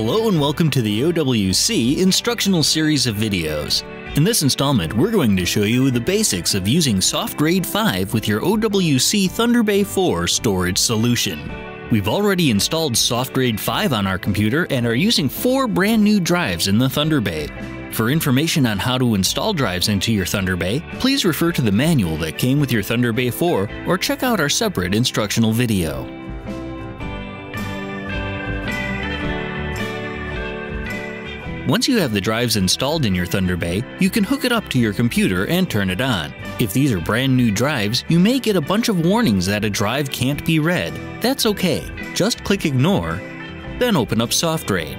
Hello and welcome to the OWC instructional series of videos. In this installment, we're going to show you the basics of using SoftRAID 5 with your OWC ThunderBay 4 storage solution. We've already installed SoftRAID 5 on our computer and are using four brand new drives in the ThunderBay. For information on how to install drives into your ThunderBay, please refer to the manual that came with your ThunderBay 4 or check out our separate instructional video. Once you have the drives installed in your ThunderBay, you can hook it up to your computer and turn it on. If these are brand new drives, you may get a bunch of warnings that a drive can't be read. That's okay. Just click Ignore, then open up SoftRAID.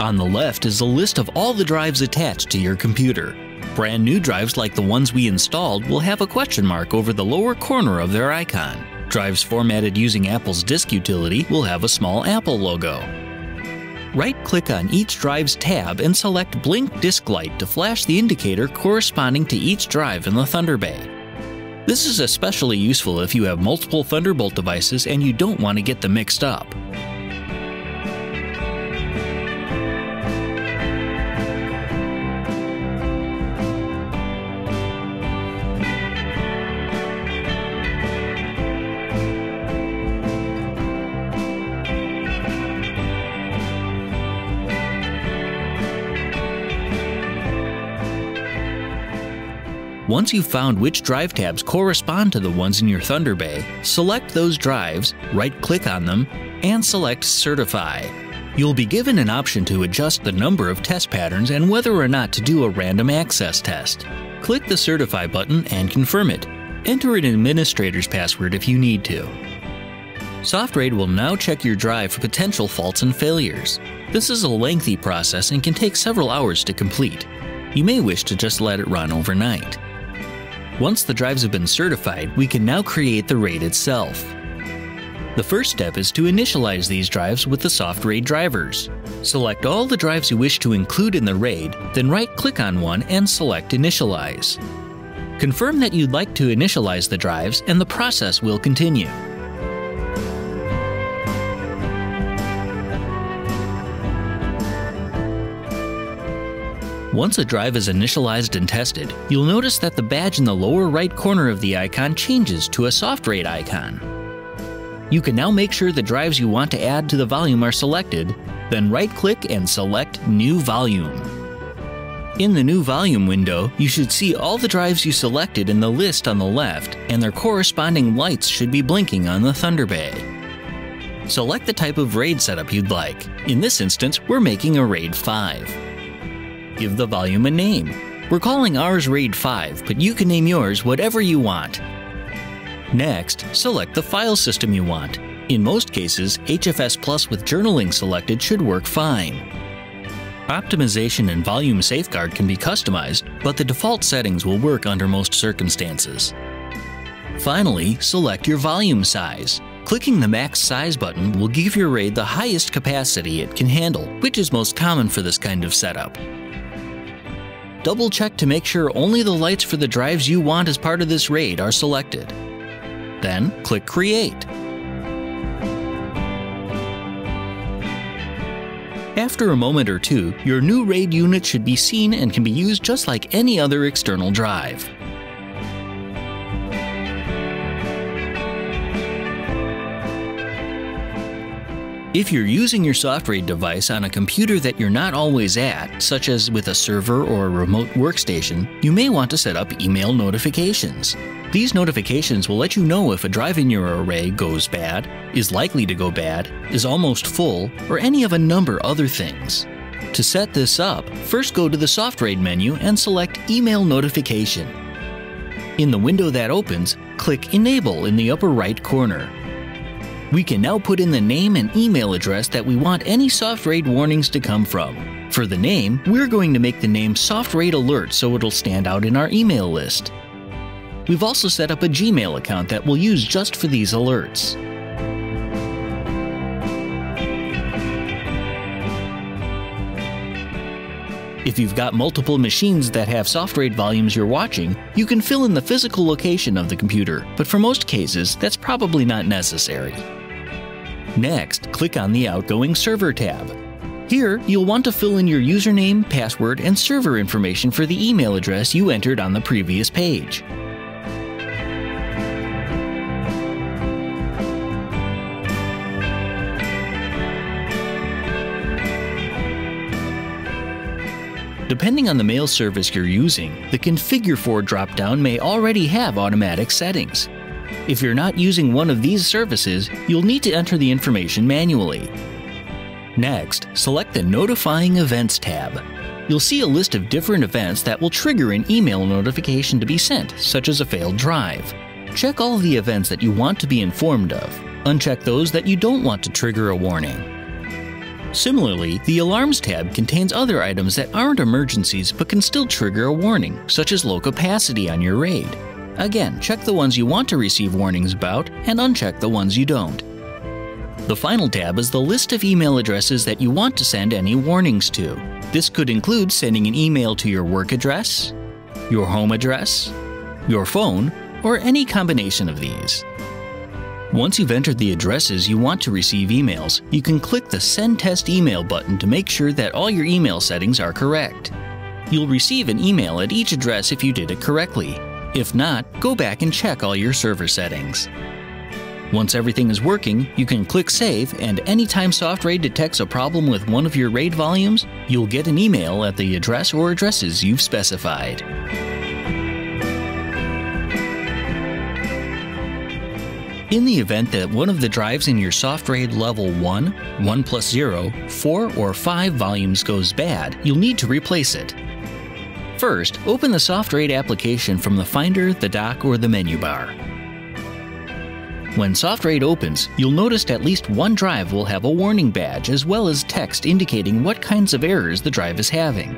On the left is a list of all the drives attached to your computer. Brand new drives like the ones we installed will have a question mark over the lower corner of their icon. Drives formatted using Apple's disk utility will have a small Apple logo. Right-click on each drive's tab and select Blink Disk Light to flash the indicator corresponding to each drive in the ThunderBay. This is especially useful if you have multiple Thunderbolt devices and you don't want to get them mixed up. Once you've found which drive tabs correspond to the ones in your ThunderBay, select those drives, right-click on them, and select Certify. You'll be given an option to adjust the number of test patterns and whether or not to do a random access test. Click the Certify button and confirm it. Enter an administrator's password if you need to. SoftRAID will now check your drive for potential faults and failures. This is a lengthy process and can take several hours to complete. You may wish to just let it run overnight. Once the drives have been certified, we can now create the RAID itself. The first step is to initialize these drives with the SoftRAID drivers. Select all the drives you wish to include in the RAID, then right-click on one and select Initialize. Confirm that you'd like to initialize the drives and the process will continue. Once a drive is initialized and tested, you'll notice that the badge in the lower right corner of the icon changes to a SoftRAID icon. You can now make sure the drives you want to add to the volume are selected, then right-click and select New Volume. In the New Volume window, you should see all the drives you selected in the list on the left, and their corresponding lights should be blinking on the ThunderBay. Select the type of RAID setup you'd like. In this instance, we're making a RAID 5 give the volume a name. We're calling ours RAID 5, but you can name yours whatever you want. Next, select the file system you want. In most cases, HFS Plus with journaling selected should work fine. Optimization and volume safeguard can be customized, but the default settings will work under most circumstances. Finally, select your volume size. Clicking the max size button will give your RAID the highest capacity it can handle, which is most common for this kind of setup double check to make sure only the lights for the drives you want as part of this RAID are selected. Then click Create. After a moment or two, your new RAID unit should be seen and can be used just like any other external drive. If you're using your SoftRAID device on a computer that you're not always at, such as with a server or a remote workstation, you may want to set up email notifications. These notifications will let you know if a drive in your array goes bad, is likely to go bad, is almost full, or any of a number other things. To set this up, first go to the SoftRAID menu and select Email Notification. In the window that opens, click Enable in the upper right corner. We can now put in the name and email address that we want any SoftRAID warnings to come from. For the name, we're going to make the name Soft Raid Alert so it'll stand out in our email list. We've also set up a Gmail account that we'll use just for these alerts. If you've got multiple machines that have SoftRAID volumes you're watching, you can fill in the physical location of the computer, but for most cases, that's probably not necessary. Next, click on the Outgoing Server tab. Here, you'll want to fill in your username, password, and server information for the email address you entered on the previous page. Depending on the mail service you're using, the Configure For dropdown may already have automatic settings. If you're not using one of these services, you'll need to enter the information manually. Next, select the Notifying Events tab. You'll see a list of different events that will trigger an email notification to be sent, such as a failed drive. Check all the events that you want to be informed of. Uncheck those that you don't want to trigger a warning. Similarly, the Alarms tab contains other items that aren't emergencies but can still trigger a warning, such as low capacity on your RAID. Again, check the ones you want to receive warnings about and uncheck the ones you don't. The final tab is the list of email addresses that you want to send any warnings to. This could include sending an email to your work address, your home address, your phone, or any combination of these. Once you've entered the addresses you want to receive emails, you can click the Send Test Email button to make sure that all your email settings are correct. You'll receive an email at each address if you did it correctly. If not, go back and check all your server settings. Once everything is working, you can click Save, and anytime SoftRAID detects a problem with one of your RAID volumes, you'll get an email at the address or addresses you've specified. In the event that one of the drives in your SoftRAID level 1, 1 plus 0, 4, or 5 volumes goes bad, you'll need to replace it. First, open the SoftRAID application from the Finder, the dock, or the menu bar. When SoftRAID opens, you'll notice at least one drive will have a warning badge as well as text indicating what kinds of errors the drive is having.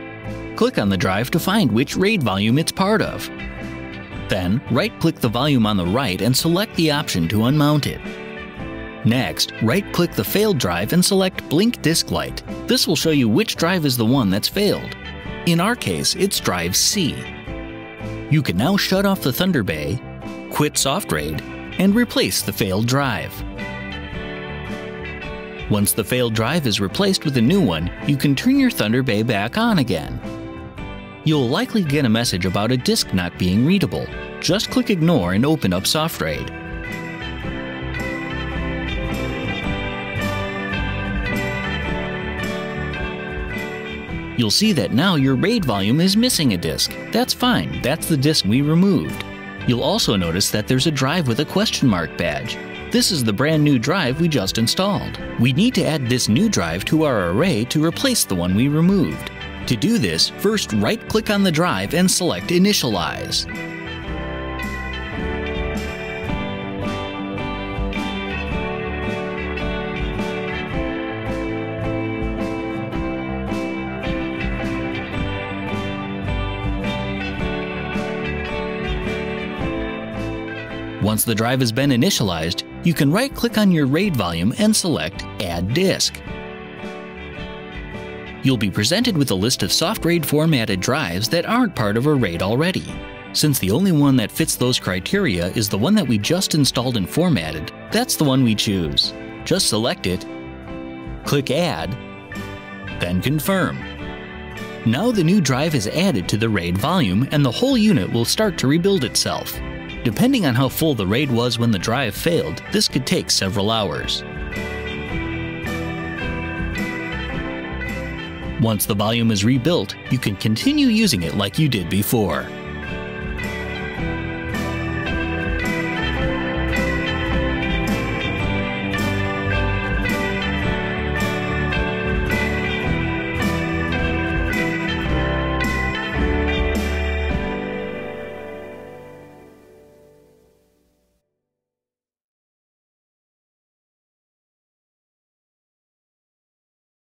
Click on the drive to find which RAID volume it's part of. Then, right-click the volume on the right and select the option to unmount it. Next, right-click the failed drive and select Blink Disk Light. This will show you which drive is the one that's failed. In our case, it's drive C. You can now shut off the ThunderBay, quit SoftRAID, and replace the failed drive. Once the failed drive is replaced with a new one, you can turn your ThunderBay back on again you'll likely get a message about a disk not being readable. Just click Ignore and open up SoftRAID. You'll see that now your RAID volume is missing a disk. That's fine, that's the disk we removed. You'll also notice that there's a drive with a question mark badge. This is the brand new drive we just installed. We need to add this new drive to our array to replace the one we removed. To do this, first right-click on the drive and select Initialize. Once the drive has been initialized, you can right-click on your RAID volume and select Add Disk you'll be presented with a list of SoftRAID formatted drives that aren't part of a RAID already. Since the only one that fits those criteria is the one that we just installed and formatted, that's the one we choose. Just select it, click Add, then Confirm. Now the new drive is added to the RAID volume and the whole unit will start to rebuild itself. Depending on how full the RAID was when the drive failed, this could take several hours. Once the volume is rebuilt, you can continue using it like you did before.